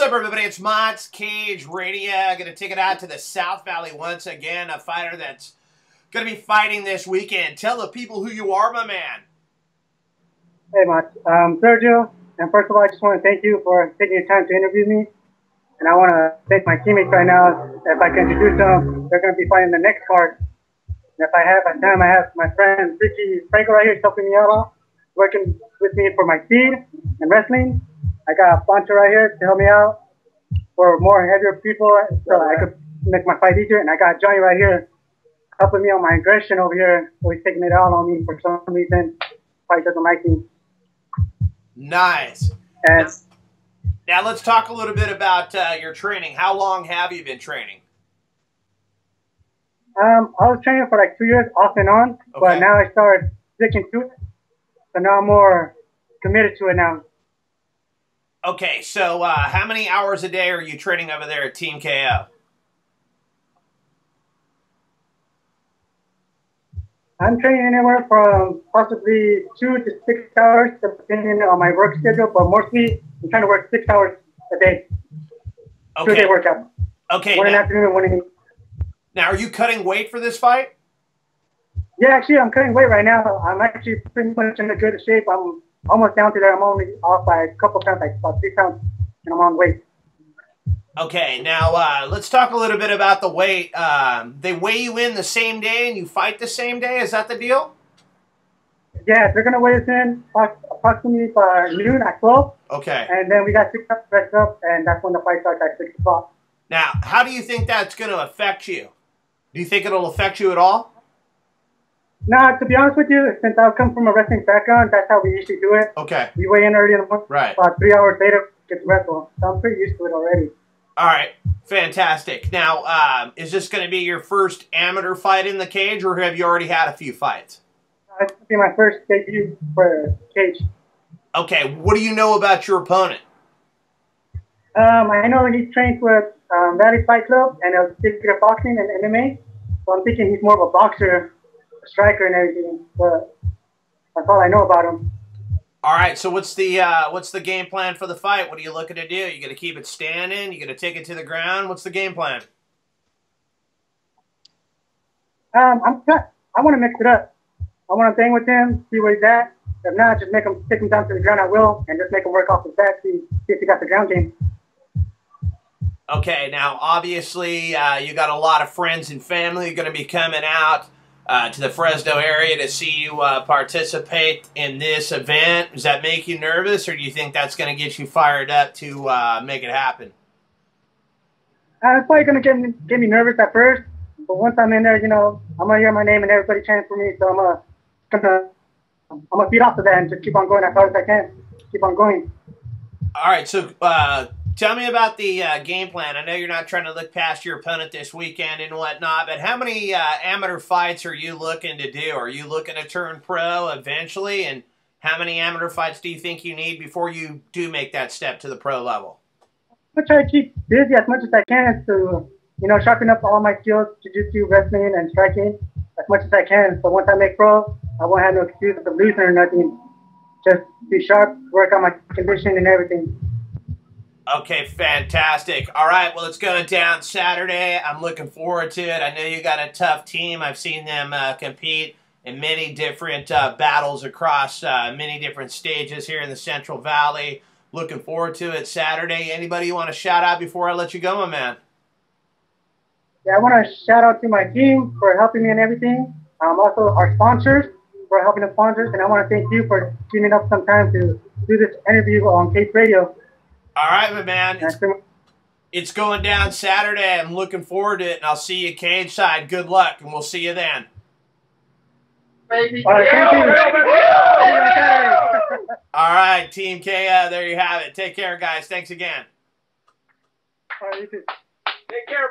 up, everybody? It's Mott's Cage Radio. Going to take it out to the South Valley once again. A fighter that's going to be fighting this weekend. Tell the people who you are, my man. Hey, Mott. Um, Sergio. And first of all, I just want to thank you for taking your time to interview me. And I want to thank my teammates right now. If I can introduce them, they're going to be fighting the next card. And if I have a time, I have my friend Ricky Franco right here helping me out, working with me for my speed and wrestling. I got Pancho right here to help me out for more heavier people so I could make my fight easier. And I got Johnny right here helping me on my aggression over here. Always taking it out on me for some reason. Fight doesn't like me. Nice. And now let's talk a little bit about uh, your training. How long have you been training? Um, I was training for like two years off and on, Okay. but now I started sticking to it. So now I'm more committed to it now. Okay, so uh, how many hours a day are you training over there at Team KO? I'm training anywhere from possibly two to six hours, depending on my work schedule, but mostly I'm trying to work six hours a day, two Okay. day workout. Okay. One in the Now, afternoon and one in the now, are you cutting weight for this fight? Yeah, actually, I'm cutting weight right now. I'm actually pretty much in a good shape. I'm almost down to there. I'm only off by a couple pounds, like about three pounds, and I'm on weight. Okay, now uh, let's talk a little bit about the weight. Um, they weigh you in the same day and you fight the same day. Is that the deal? Yeah, they're gonna weigh us in approximately by noon at 12, Okay. and then we got six hours rest up, and that's when the fight starts at six o'clock. Now, how do you think that's going to affect you? Do you think it'll affect you at all? Now, to be honest with you, since I come from a wrestling background, that's how we usually do it. Okay. We weigh in early in the morning, Right. about three hours later, get to wrestle. So I'm pretty used to it already. All right. Fantastic. Now, um, is this going to be your first amateur fight in the cage, or have you already had a few fights? Uh, This will be my first debut for Cage. Okay. What do you know about your opponent? Um, I know he's trained with um, Valley Fight Club and uh, Secret Boxing and MMA. So I'm thinking he's more of a boxer, a striker, and everything. But that's all I know about him. All right. So, what's the uh, what's the game plan for the fight? What are you looking to do? You going to keep it standing? You going to take it to the ground? What's the game plan? Um, I'm cut. I want to mix it up. I want to bang with him, see where he's at. If not, just make him take him down to the ground. I will, and just make him work off his back. See, see if he got the ground game. Okay, now obviously uh, you got a lot of friends and family going to be coming out uh, to the Fresno area to see you uh, participate in this event. Does that make you nervous, or do you think that's going to get you fired up to uh, make it happen? Uh, it's probably gonna get me get me nervous at first, but once I'm in there, you know, I'm gonna hear my name and everybody chanting for me. So I'm gonna gonna I'm gonna feed off of that and just keep on going as hard as I can. Keep on going. All right, so uh, tell me about the uh, game plan. I know you're not trying to look past your opponent this weekend and whatnot, but how many uh, amateur fights are you looking to do? Are you looking to turn pro eventually? And how many amateur fights do you think you need before you do make that step to the pro level? I'm try to keep busy as much as I can to, you know, sharpen up all my skills, jiu-jitsu, wrestling, and striking as much as I can. So once I make pro, I won't have no excuse of losing or nothing. Just be sharp, work on my condition and everything. Okay, fantastic. All right, well, it's going down Saturday. I'm looking forward to it. I know you got a tough team. I've seen them uh, compete in many different uh, battles across uh, many different stages here in the Central Valley. Looking forward to it Saturday. Anybody you want to shout out before I let you go, my man? Yeah, I want to shout out to my team for helping me and everything. Um, also our sponsors for helping the sponsors, and I want to thank you for giving up some time to do this interview on Cage Radio. All right, my man. And It's, it's going down Saturday. I'm looking forward to it, and I'll see you cage side. Good luck, and we'll see you then. All right, thank you. All right, Team KO, there you have it. Take care, guys. Thanks again. All right, you too. Take care.